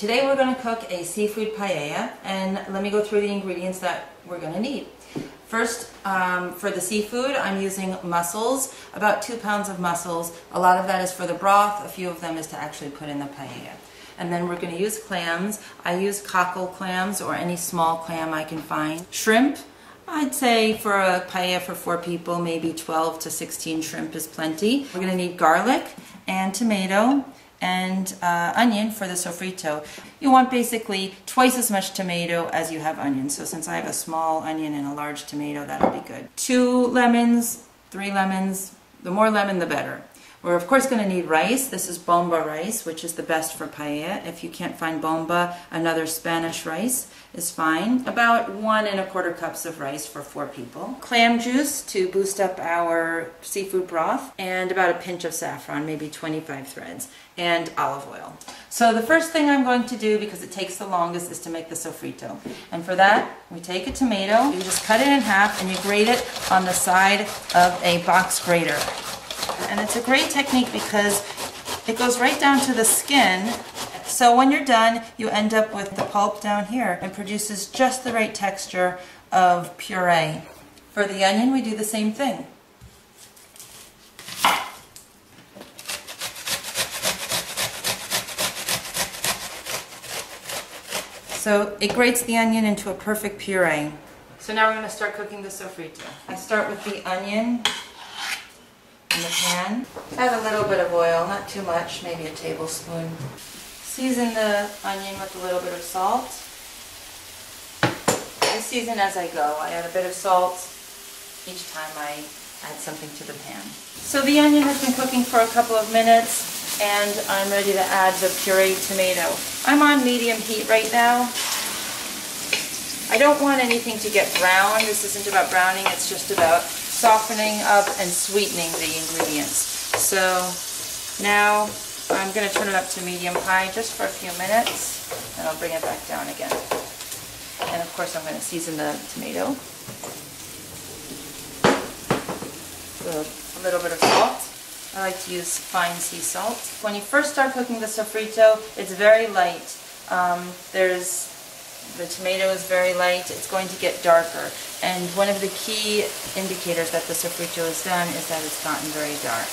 Today we're going to cook a seafood paella and let me go through the ingredients that we're going to need. First, um, for the seafood, I'm using mussels, about two pounds of mussels. A lot of that is for the broth, a few of them is to actually put in the paella. And then we're going to use clams. I use cockle clams or any small clam I can find. Shrimp, I'd say for a paella for four people, maybe 12 to 16 shrimp is plenty. We're going to need garlic and tomato and uh, onion for the sofrito. You want basically twice as much tomato as you have onion. So since I have a small onion and a large tomato, that'll be good. Two lemons, three lemons, the more lemon the better. We're of course going to need rice. This is bomba rice, which is the best for paella. If you can't find bomba, another Spanish rice is fine. About one and a quarter cups of rice for four people. Clam juice to boost up our seafood broth, and about a pinch of saffron, maybe 25 threads, and olive oil. So the first thing I'm going to do, because it takes the longest, is to make the sofrito. And for that, we take a tomato, you just cut it in half, and you grate it on the side of a box grater. And it's a great technique because it goes right down to the skin. So when you're done, you end up with the pulp down here and produces just the right texture of puree. For the onion, we do the same thing. So it grates the onion into a perfect puree. So now we're going to start cooking the sofrito. I start with the onion in the pan. Add a little bit of oil, not too much, maybe a tablespoon. Season the onion with a little bit of salt. I season as I go. I add a bit of salt each time I add something to the pan. So the onion has been cooking for a couple of minutes and I'm ready to add the pureed tomato. I'm on medium heat right now. I don't want anything to get brown. This isn't about browning, it's just about softening up and sweetening the ingredients. So now I'm going to turn it up to medium high just for a few minutes and I'll bring it back down again. And of course I'm going to season the tomato. A little bit of salt. I like to use fine sea salt. When you first start cooking the sofrito, it's very light. Um, there's the tomato is very light, it's going to get darker. And one of the key indicators that the sofrito is done is that it's gotten very dark.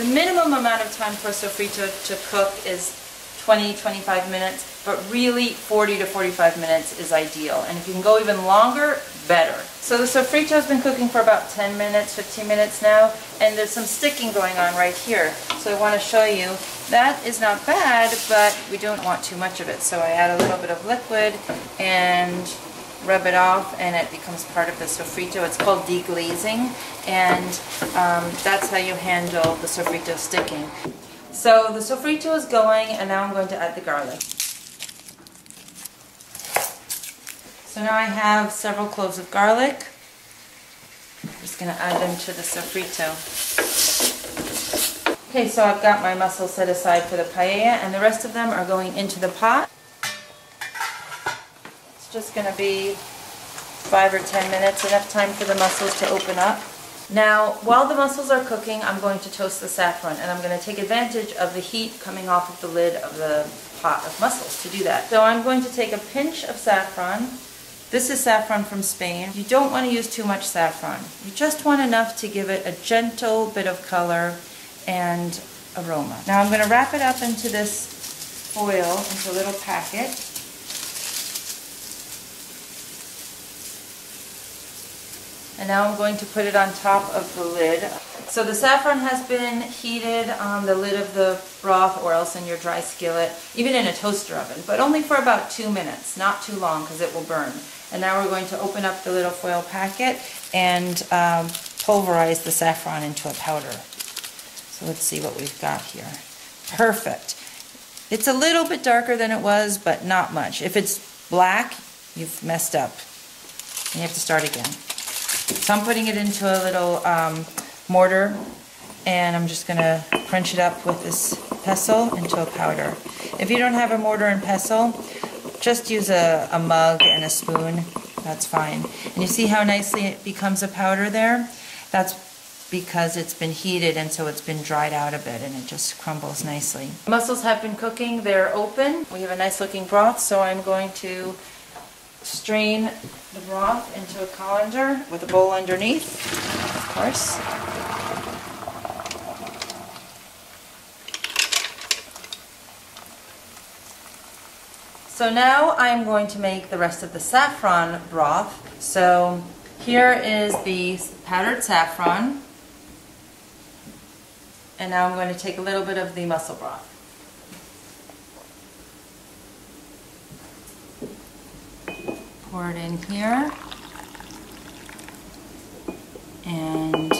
The minimum amount of time for sofrito to cook is 20-25 minutes, but really 40 to 45 minutes is ideal. And if you can go even longer, better. So the sofrito has been cooking for about 10 minutes, 15 minutes now, and there's some sticking going on right here. So I want to show you. That is not bad, but we don't want too much of it. So I add a little bit of liquid and rub it off and it becomes part of the sofrito. It's called deglazing and um, that's how you handle the sofrito sticking. So the sofrito is going and now I'm going to add the garlic. So now I have several cloves of garlic. I'm just going to add them to the sofrito. Okay, so I've got my mussels set aside for the paella and the rest of them are going into the pot. It's just going to be five or ten minutes, enough time for the mussels to open up. Now, while the mussels are cooking, I'm going to toast the saffron, and I'm going to take advantage of the heat coming off of the lid of the pot of mussels to do that. So I'm going to take a pinch of saffron. This is saffron from Spain. You don't want to use too much saffron. You just want enough to give it a gentle bit of color and aroma. Now I'm going to wrap it up into this foil, into a little packet. And now I'm going to put it on top of the lid. So the saffron has been heated on the lid of the broth or else in your dry skillet, even in a toaster oven, but only for about two minutes, not too long because it will burn. And now we're going to open up the little foil packet and um, pulverize the saffron into a powder. So let's see what we've got here. Perfect. It's a little bit darker than it was, but not much. If it's black, you've messed up. And you have to start again. So I'm putting it into a little um, mortar and I'm just going to crunch it up with this pestle into a powder. If you don't have a mortar and pestle, just use a, a mug and a spoon. That's fine. And you see how nicely it becomes a powder there? That's because it's been heated and so it's been dried out a bit and it just crumbles nicely. Mussels have been cooking, they're open. We have a nice looking broth, so I'm going to strain the broth into a colander with a bowl underneath, of course. So now I'm going to make the rest of the saffron broth. So here is the powdered saffron. And now I'm going to take a little bit of the mussel broth. Pour it in here. And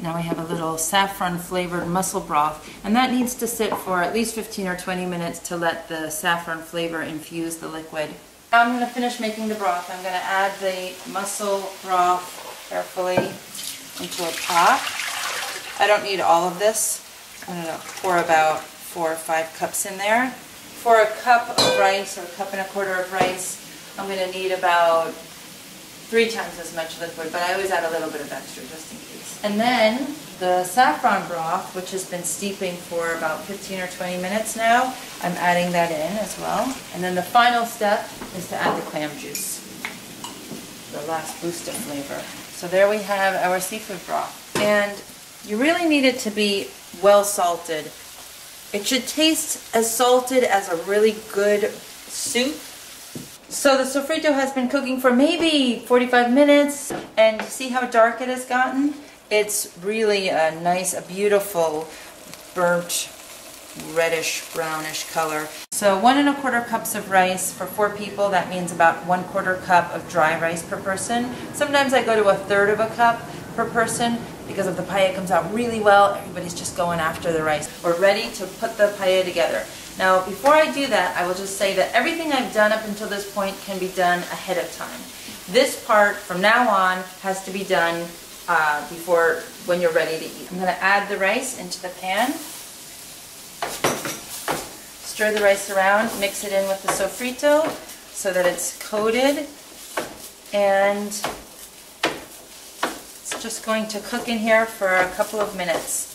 now we have a little saffron flavored mussel broth and that needs to sit for at least 15 or 20 minutes to let the saffron flavor infuse the liquid. Now I'm going to finish making the broth. I'm going to add the mussel broth carefully into a pot. I don't need all of this. I'm going to pour about four or five cups in there. For a cup of rice or a cup and a quarter of rice, I'm going to need about three times as much liquid, but I always add a little bit of extra just in case. And then the saffron broth, which has been steeping for about 15 or 20 minutes now, I'm adding that in as well. And then the final step is to add the clam juice, the last boost of flavor. So there we have our seafood broth. And you really need it to be well salted. It should taste as salted as a really good soup. So the sofrito has been cooking for maybe 45 minutes and see how dark it has gotten? It's really a nice, a beautiful burnt reddish brownish color. So one and a quarter cups of rice for four people, that means about one quarter cup of dry rice per person. Sometimes I go to a third of a cup per person because if the paella comes out really well, everybody's just going after the rice. We're ready to put the paella together. Now, before I do that, I will just say that everything I've done up until this point can be done ahead of time. This part, from now on, has to be done uh, before, when you're ready to eat. I'm going to add the rice into the pan. Stir the rice around, mix it in with the sofrito so that it's coated. And it's just going to cook in here for a couple of minutes.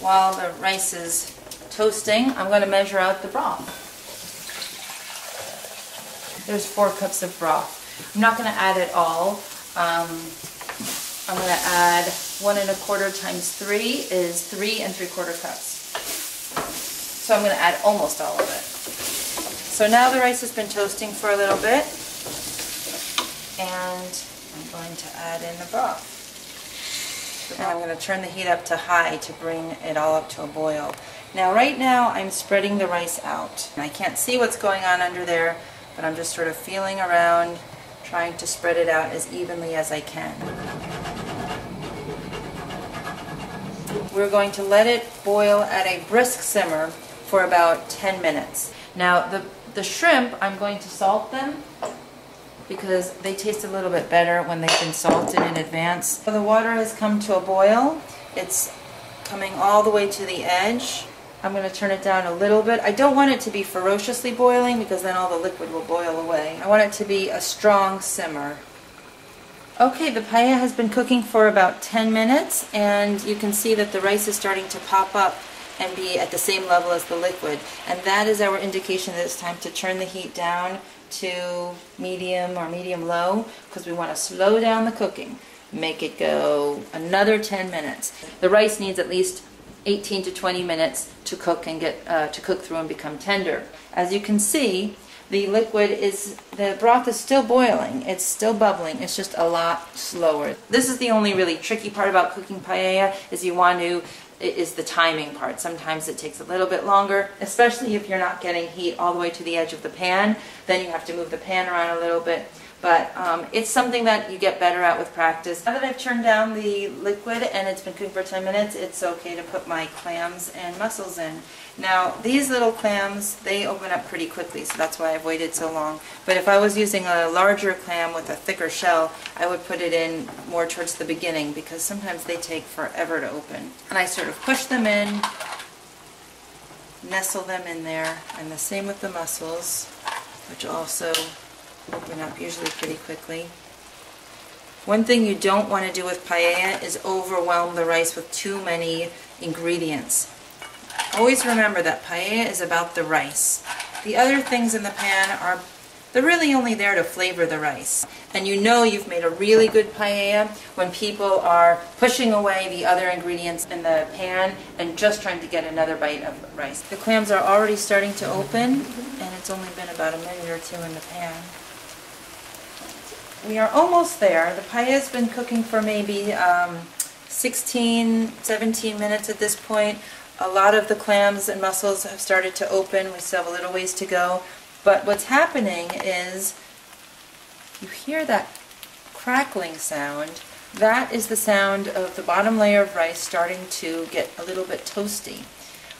While the rice is toasting, I'm going to measure out the broth. There's four cups of broth. I'm not going to add it all. Um, I'm going to add one and a quarter times three is three and three quarter cups. So I'm going to add almost all of it. So now the rice has been toasting for a little bit. And I'm going to add in the broth. And I'm going to turn the heat up to high to bring it all up to a boil. Now right now I'm spreading the rice out. I can't see what's going on under there, but I'm just sort of feeling around, trying to spread it out as evenly as I can. We're going to let it boil at a brisk simmer for about 10 minutes. Now the, the shrimp, I'm going to salt them because they taste a little bit better when they've been salted in advance. So the water has come to a boil. It's coming all the way to the edge. I'm going to turn it down a little bit. I don't want it to be ferociously boiling because then all the liquid will boil away. I want it to be a strong simmer. Okay, the paella has been cooking for about 10 minutes and you can see that the rice is starting to pop up and be at the same level as the liquid. And that is our indication that it's time to turn the heat down to medium or medium low because we want to slow down the cooking. Make it go another 10 minutes. The rice needs at least 18 to 20 minutes to cook and get uh, to cook through and become tender. As you can see, the liquid is, the broth is still boiling. It's still bubbling. It's just a lot slower. This is the only really tricky part about cooking paella is you want to is the timing part. Sometimes it takes a little bit longer, especially if you're not getting heat all the way to the edge of the pan. Then you have to move the pan around a little bit. But um, it's something that you get better at with practice. Now that I've turned down the liquid and it's been cooking for 10 minutes, it's okay to put my clams and mussels in. Now, these little clams, they open up pretty quickly, so that's why I've waited so long. But if I was using a larger clam with a thicker shell, I would put it in more towards the beginning because sometimes they take forever to open. And I sort of push them in, nestle them in there, and the same with the mussels, which also open up usually pretty quickly. One thing you don't want to do with paella is overwhelm the rice with too many ingredients. Always remember that paella is about the rice. The other things in the pan are they're really only there to flavor the rice. And you know you've made a really good paella when people are pushing away the other ingredients in the pan and just trying to get another bite of rice. The clams are already starting to open and it's only been about a minute or two in the pan. We are almost there. The paella's been cooking for maybe um, 16, 17 minutes at this point. A lot of the clams and mussels have started to open. We still have a little ways to go. But what's happening is you hear that crackling sound. That is the sound of the bottom layer of rice starting to get a little bit toasty,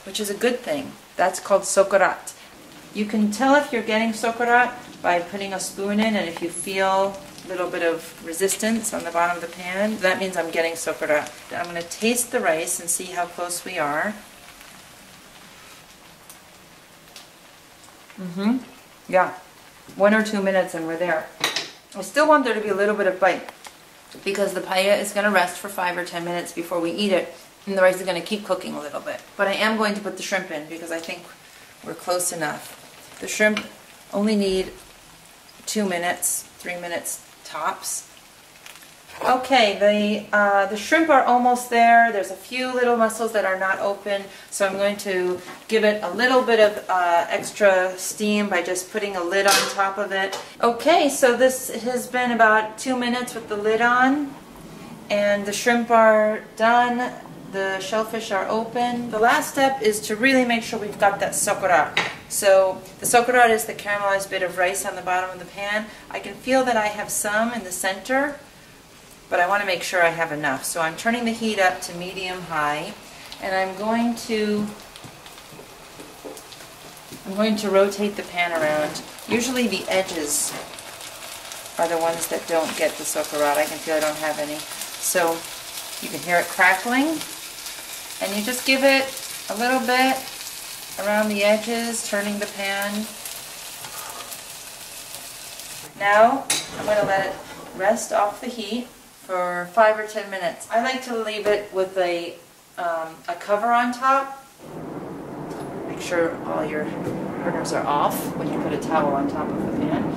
which is a good thing. That's called socarrat. You can tell if you're getting socarrat by putting a spoon in and if you feel little bit of resistance on the bottom of the pan, that means I'm getting socarrat. I'm going to taste the rice and see how close we are. Mm-hmm. Yeah. One or two minutes and we're there. I still want there to be a little bit of bite because the paella is going to rest for five or ten minutes before we eat it and the rice is going to keep cooking a little bit. But I am going to put the shrimp in because I think we're close enough. The shrimp only need two minutes, three minutes tops. Okay, the, uh, the shrimp are almost there. There's a few little mussels that are not open, so I'm going to give it a little bit of uh, extra steam by just putting a lid on top of it. Okay, so this has been about two minutes with the lid on, and the shrimp are done. The shellfish are open. The last step is to really make sure we've got that socarrat. So the socarrat is the caramelized bit of rice on the bottom of the pan. I can feel that I have some in the center but I want to make sure I have enough. So I'm turning the heat up to medium-high, and I'm going to I'm going to rotate the pan around. Usually the edges are the ones that don't get the socarrat. I can feel I don't have any. So you can hear it crackling, and you just give it a little bit around the edges, turning the pan. Now I'm going to let it rest off the heat for five or ten minutes. I like to leave it with a, um, a cover on top. Make sure all your burners are off when you put a towel on top of the pan.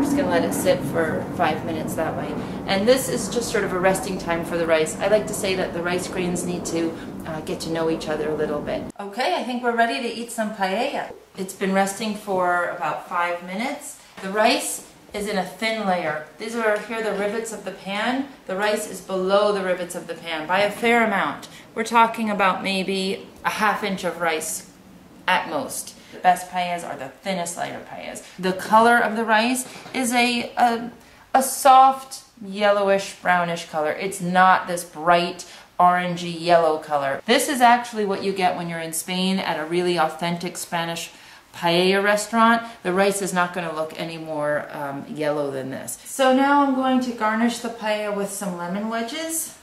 We're just going to let it sit for five minutes that way. And this is just sort of a resting time for the rice. I like to say that the rice grains need to uh, get to know each other a little bit. Okay, I think we're ready to eat some paella. It's been resting for about five minutes. The rice is in a thin layer. These are here the rivets of the pan. The rice is below the rivets of the pan by a fair amount. We're talking about maybe a half inch of rice at most. The best paellas are the thinnest layer paellas. The color of the rice is a, a, a soft yellowish brownish color. It's not this bright orangey yellow color. This is actually what you get when you're in Spain at a really authentic Spanish paella restaurant, the rice is not going to look any more um, yellow than this. So now I'm going to garnish the paella with some lemon wedges.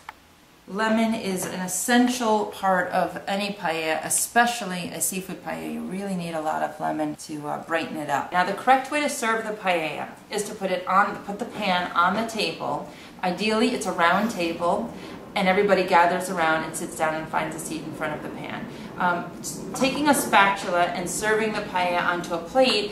Lemon is an essential part of any paella, especially a seafood paella. You really need a lot of lemon to uh, brighten it up. Now the correct way to serve the paella is to put it on, put the pan on the table. Ideally it's a round table and everybody gathers around and sits down and finds a seat in front of the pan. Um, taking a spatula and serving the paella onto a plate,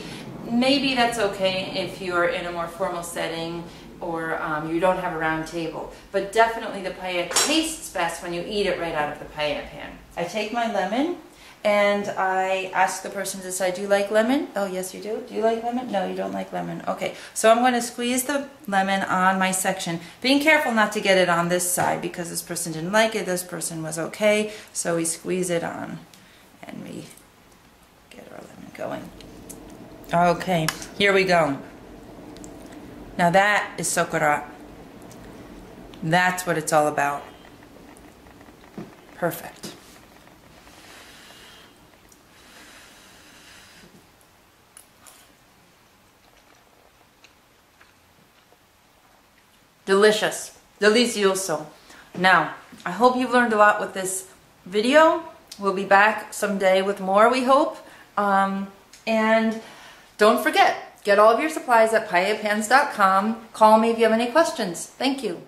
maybe that's okay if you're in a more formal setting or um, you don't have a round table. But definitely the paella tastes best when you eat it right out of the paella pan. I take my lemon and I ask the person to decide, do you like lemon? Oh, yes, you do. Do you like lemon? No, you don't like lemon. Okay, so I'm going to squeeze the lemon on my section, being careful not to get it on this side because this person didn't like it, this person was okay, so we squeeze it on and we get our lemon going. Okay, here we go. Now that is socarrat. That's what it's all about. Perfect. Delicious. Delicioso. Now, I hope you've learned a lot with this video. We'll be back someday with more, we hope. Um, and don't forget, get all of your supplies at paellapans.com. Call me if you have any questions. Thank you.